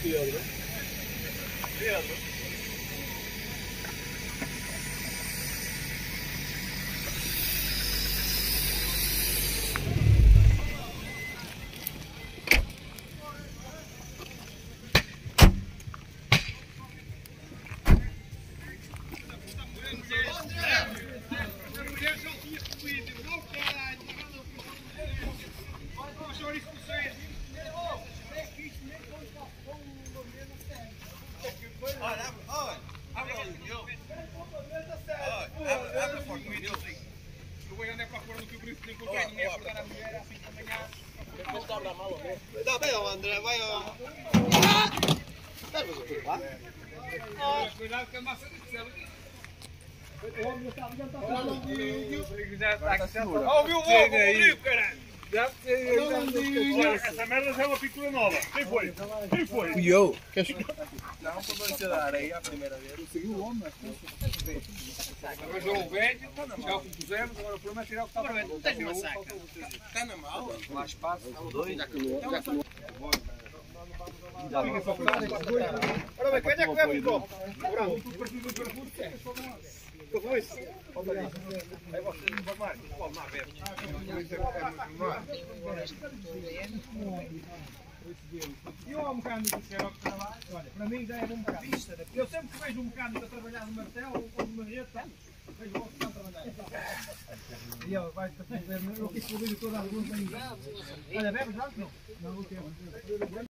ಫ್ರೀ ಆದರು ಫ್ರೀ ಆದರು Thank you. Pedro. Pedro. Dá bem, André, vai, ó. Cuidado que a massa de céu. Ó, viu o ovo, Rodrigo, caralho. Essa merda já é uma pintura nova. Quem foi? Quem foi? Fui eu. Não, quando você da areia a primeira vez. Arranjou um velho, já o compusemos, agora o problema é tirar o que está para dentro. Não tem uma saca. Tá na mala? Lá espaço, dois. Ora bem, quem é que leva um copo? Que foi isso? É vocês informarem. Pode lá ver. Eu ao mecânico que chega ao trabalho, olha, para mim já é bom mecânico. Eu sempre que vejo um mecânico a trabalhar no martelo ou no marreta, vejo logo que está a trabalhar. E ele vai a fazer, eu quis cobrir toda a amizade. Olha, bebe já? Não. Não, não quero.